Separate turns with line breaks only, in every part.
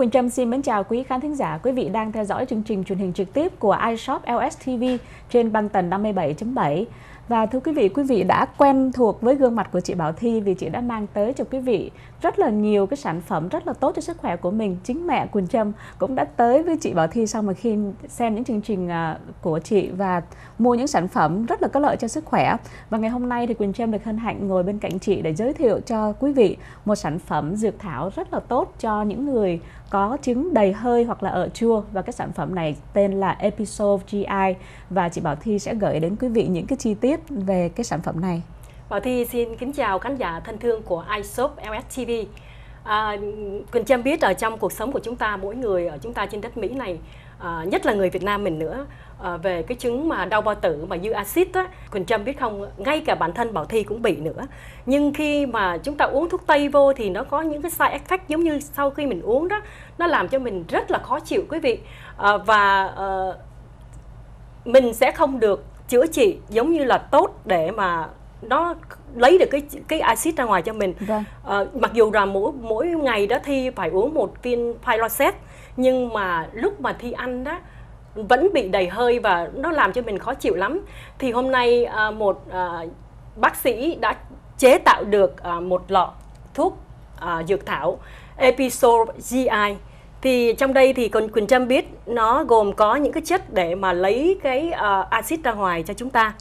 Quỳnh Trâm xin mến chào quý khán thính giả, quý vị đang theo dõi chương trình truyền hình trực tiếp của iShop LSTV trên băng tần 57.7. Và thưa quý vị, quý vị đã quen thuộc với gương mặt của chị Bảo Thi vì chị đã mang tới cho quý vị rất là nhiều cái sản phẩm rất là tốt cho sức khỏe của mình. Chính mẹ Quỳnh Trâm cũng đã tới với chị Bảo Thi sau mà khi xem những chương trình à, của chị và mua những sản phẩm rất là có lợi cho sức khỏe. Và ngày hôm nay thì Quỳnh Trâm được hân hạnh ngồi bên cạnh chị để giới thiệu cho quý vị một sản phẩm dược thảo rất là tốt cho những người có trứng đầy hơi hoặc là ở chua và cái sản phẩm này tên là Episode GI và chị Bảo Thi sẽ gửi đến quý vị những cái chi tiết về cái sản phẩm này.
Bảo Thi xin kính chào khán giả thân thương của iShop LSTV. À, Quỳnh Trâm biết ở trong cuộc sống của chúng ta mỗi người ở chúng ta trên đất Mỹ này à, nhất là người Việt Nam mình nữa. À, về cái chứng mà đau bao tử mà dư axit á Quỳnh Trâm biết không ngay cả bản thân Bảo Thi cũng bị nữa. Nhưng khi mà chúng ta uống thuốc tây vô thì nó có những cái side effect giống như sau khi mình uống đó nó làm cho mình rất là khó chịu quý vị. À, và à, mình sẽ không được chữa trị giống như là tốt để mà nó lấy được cái cái axit ra ngoài cho mình. Vâng. À, mặc dù là mỗi mỗi ngày đó thi phải uống một viên Prilosec nhưng mà lúc mà thi ăn đó vẫn bị đầy hơi và nó làm cho mình khó chịu lắm. Thì hôm nay à, một à, bác sĩ đã chế tạo được à, một lọ thuốc à, dược thảo Episode GI thì trong đây thì còn Quỳnh Trâm biết nó gồm có những cái chất để mà lấy cái uh, axit ra ngoài cho chúng ta.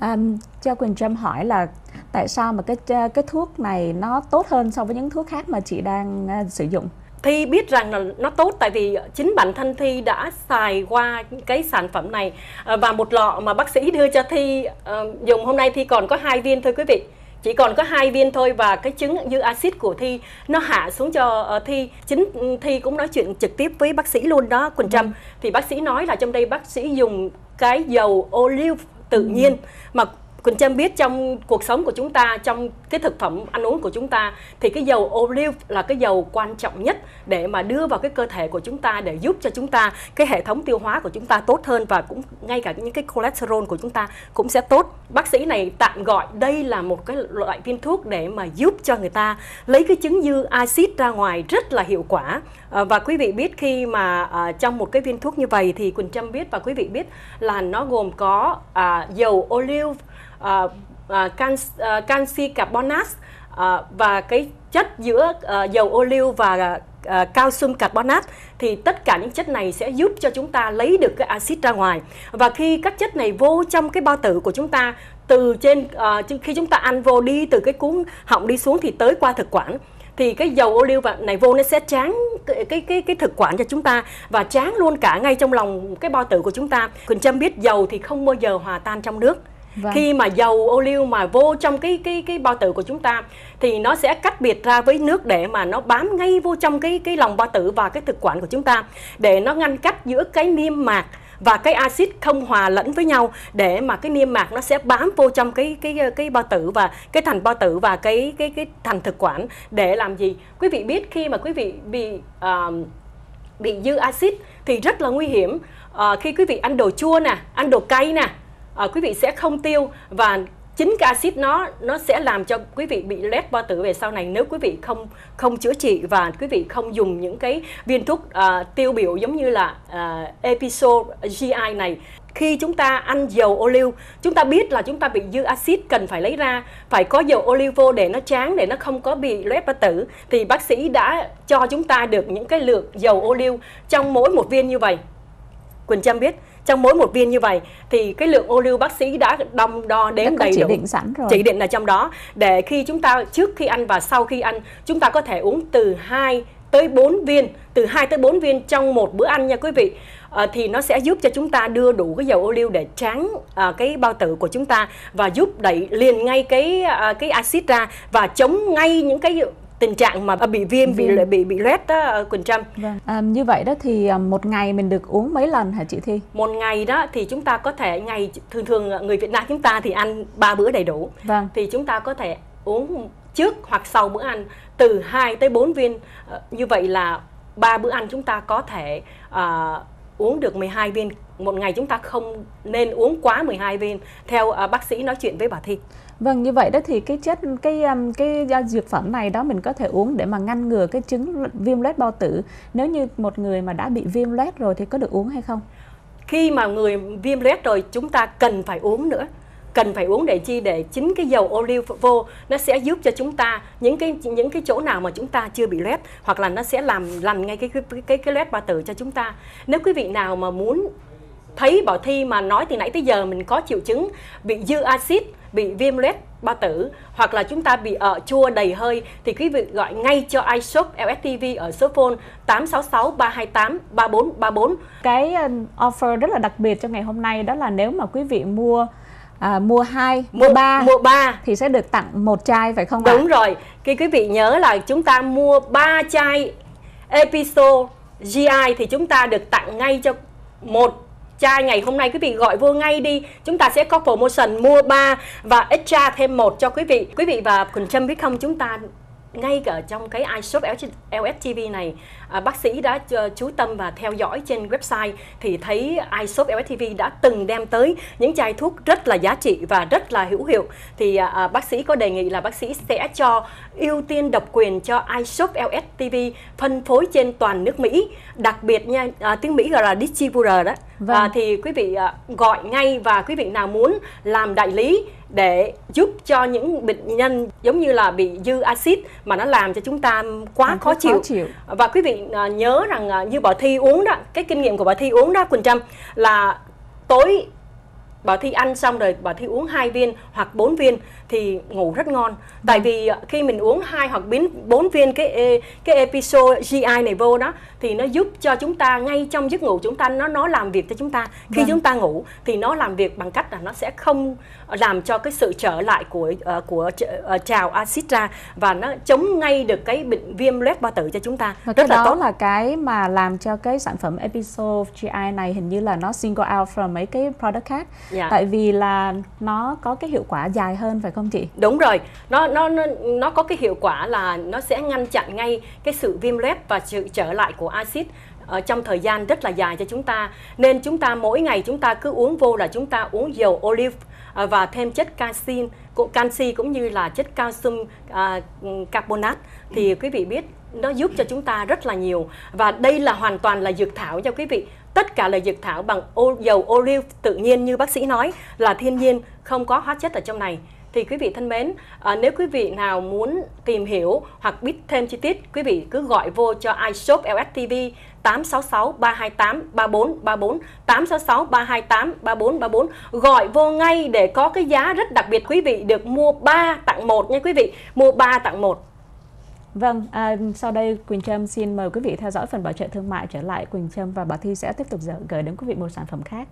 À, cho Quỳnh Trâm hỏi là tại sao mà cái cái thuốc này nó tốt hơn so với những thuốc khác mà chị đang uh, sử dụng?
Thi biết rằng là nó tốt tại vì chính bản thân Thi đã xài qua cái sản phẩm này à, và một lọ mà bác sĩ đưa cho Thi uh, dùng hôm nay Thi còn có hai viên thôi quý vị chỉ còn có hai viên thôi và cái chứng dư axit của thi nó hạ xuống cho uh, thi chính ừ, thi cũng nói chuyện trực tiếp với bác sĩ luôn đó quỳnh trâm ừ. thì bác sĩ nói là trong đây bác sĩ dùng cái dầu olive tự nhiên. Mà Quỳnh Trâm biết trong cuộc sống của chúng ta, trong cái thực phẩm ăn uống của chúng ta thì cái dầu olive là cái dầu quan trọng nhất để mà đưa vào cái cơ thể của chúng ta để giúp cho chúng ta cái hệ thống tiêu hóa của chúng ta tốt hơn và cũng ngay cả những cái cholesterol của chúng ta cũng sẽ tốt. Bác sĩ này tạm gọi đây là một cái loại viên thuốc để mà giúp cho người ta lấy cái chứng dư axit ra ngoài rất là hiệu quả. À, và quý vị biết khi mà à, trong một cái viên thuốc như vậy thì Quỳnh Trâm biết và quý vị biết là nó gồm có à, dầu olive uh, uh, can, uh, canxi carbonate uh, và cái chất giữa uh, dầu ô liu và uh, calcium carbonate. Thì tất cả những chất này sẽ giúp cho chúng ta lấy được cái axit ra ngoài. Và khi các chất này vô trong cái bao tử của chúng ta từ trên uh, khi chúng ta ăn vô đi từ cái cuốn họng đi xuống thì tới qua thực quản thì cái dầu ô liu này vô nó sẽ tráng cái cái cái, cái thực quản cho chúng ta và tráng luôn cả ngay trong lòng cái bao tử của chúng ta. Quỳnh Trâm biết dầu thì không bao giờ hòa tan trong nước. Vâng. Khi mà dầu ô liu mà vô trong cái cái cái bao tử của chúng ta thì nó sẽ cách biệt ra với nước để mà nó bám ngay vô trong cái cái lòng bao tử và cái thực quản của chúng ta để nó ngăn cách giữa cái niêm mạc và cái axit không hòa lẫn với nhau để mà cái niêm mạc nó sẽ bám vô trong cái cái cái bao tử và cái thành bao tử và cái cái cái thành thực quản để làm gì? Quý vị biết khi mà quý vị bị uh, bị dư axit thì rất là nguy hiểm. Uh, khi quý vị ăn đồ chua nè, ăn đồ cay nè, à, quý vị sẽ không tiêu và chính cái axit nó nó sẽ làm cho quý vị bị lét bao tử về sau này. Nếu quý vị không không chữa trị và quý vị không dùng những cái viên thuốc uh, tiêu biểu giống như là ờ, uh, Episode GI này khi chúng ta ăn dầu ô liu chúng ta biết là chúng ta bị dư axit cần phải lấy ra phải có dầu ô liu vô để nó tráng để nó không có bị loét bao tử thì bác sĩ đã cho chúng ta được những cái lượng dầu ô liu trong mỗi một viên như vậy. Quỳnh Trâm biết trong mỗi một viên như vậy thì cái lượng ô liu bác sĩ đã đong đo đếm đầy
chỉ đủ. định sẵn rồi.
Chỉ định là trong đó. Để khi chúng ta trước khi ăn và sau khi ăn chúng ta có thể uống từ 2 tới 4 viên từ 2 tới 4 viên trong một bữa ăn nha quý vị. À, thì nó sẽ giúp cho chúng ta đưa đủ cái dầu ô liu để tráng à, cái bao tử của chúng ta và giúp đẩy liền ngay cái à, cái axit ra và chống ngay những cái tình trạng mà bị viêm bị bị bị, bị loét đó Quỳnh Trâm.
Vâng. À, như vậy đó thì à, một ngày mình được uống mấy lần hả chị Thi?
Một ngày đó thì chúng ta có thể ngày thường thường người Việt Nam chúng ta thì ăn ba bữa đầy đủ. Vâng. Thì chúng ta có thể uống trước hoặc sau bữa ăn từ 2 tới 4 viên. À, như vậy là ba bữa ăn chúng ta có thể uh, uống được 12 viên một ngày chúng ta không nên uống quá 12 viên theo uh, bác sĩ nói chuyện với bà Thi.
Vâng như vậy đó thì cái chất cái um, cái dược phẩm này đó mình có thể uống để mà ngăn ngừa cái chứng viêm loét bao tử. Nếu như một người mà đã bị viêm loét rồi thì có được uống hay không?
Khi mà người viêm loét rồi chúng ta cần phải uống nữa cần phải uống để chi để chính cái dầu olive vô nó sẽ giúp cho chúng ta những cái những cái chỗ nào mà chúng ta chưa bị loét hoặc là nó sẽ làm lành ngay cái cái cái, cái loét ba tử cho chúng ta nếu quý vị nào mà muốn thấy bảo thi mà nói từ nãy tới giờ mình có triệu chứng bị dư axit bị viêm loét bao tử hoặc là chúng ta bị ở chua đầy hơi thì quý vị gọi ngay cho iShop LSTV ở số phone 866 328 3434.
Cái ờ, offer rất là đặc biệt cho ngày hôm nay đó là nếu mà quý vị mua à, mua hai mua ba
mua ba.
thì sẽ được tặng một chai phải không
đúng ạ? rồi. Khi quý vị nhớ là chúng ta mua ba chai episode GI thì chúng ta được tặng ngay cho một chai. Ngày hôm nay quý vị gọi vô ngay đi. Chúng ta sẽ có promotion mua 3 và extra thêm một cho quý vị. Quý vị và Quỳnh Trâm biết không chúng ta ngay cả trong cái iShop LSTV này à, bác sĩ đã chú tâm và theo dõi trên website thì thấy iShop LSTV đã từng đem tới những chai thuốc rất là giá trị và rất là hữu hiệu thì à, à, bác sĩ có đề nghị là bác sĩ sẽ cho ưu tiên độc quyền cho iShop LSTV phân phối trên toàn nước Mỹ đặc biệt nha à, tiếng Mỹ gọi là distributor đó vâng. à, thì quý vị à, gọi ngay và quý vị nào muốn làm đại lý để giúp cho những bệnh nhân giống như là bị dư axit mà nó làm cho chúng ta quá khó chịu. khó chịu và quý vị à, nhớ rằng à, như bảo thi uống đó cái kinh nghiệm của bảo thi uống đó quỳnh trâm là tối Bảo Thi ăn xong rồi Bảo Thi uống hai viên hoặc 4 viên thì ngủ rất ngon. Tại vâng. vì khi mình uống hai hoặc 4 viên cái cái episode GI này vô đó thì nó giúp cho chúng ta ngay trong giấc ngủ chúng ta nó nó làm việc cho chúng ta. Khi vâng. chúng ta ngủ thì nó làm việc bằng cách là nó sẽ không làm cho cái sự trở lại của uh, của uh, trào axit ra và nó chống ngay được cái bệnh viêm loét bao tử cho chúng ta.
Và rất cái là đó tốt. là cái mà làm cho cái sản phẩm episode GI này hình như là nó single out from mấy cái product khác dạ. tại vì là nó có cái hiệu quả dài hơn phải không chị
đúng rồi nó nó nó nó có cái hiệu quả là nó sẽ ngăn chặn ngay cái sự viêm loét và sự trở lại của axit ở trong thời gian rất là dài cho chúng ta. Nên chúng ta mỗi ngày chúng ta cứ uống vô là chúng ta uống dầu olive à, và thêm chất canxi canxi cũng như là chất calcium à, carbonate. Thì quý vị biết nó giúp cho chúng ta rất là nhiều. Và đây là hoàn toàn là dược thảo cho quý vị. Tất cả là dược thảo bằng ô, dầu olive tự nhiên như bác sĩ nói là thiên nhiên không có hóa chất ở trong này thì quý vị thân mến à, nếu quý vị nào muốn tìm hiểu hoặc biết thêm chi tiết quý vị cứ gọi vô cho iShop LSTV 866 328 3434 866 328 3434 gọi vô ngay để có cái giá rất đặc biệt quý vị được mua 3 tặng 1 nha quý vị mua 3 tặng 1
Vâng, à, sau đây Quỳnh Trâm xin mời quý vị theo dõi phần bảo trợ thương mại trở lại. Quỳnh Trâm và bà Thi sẽ tiếp tục gửi đến quý vị một sản phẩm khác.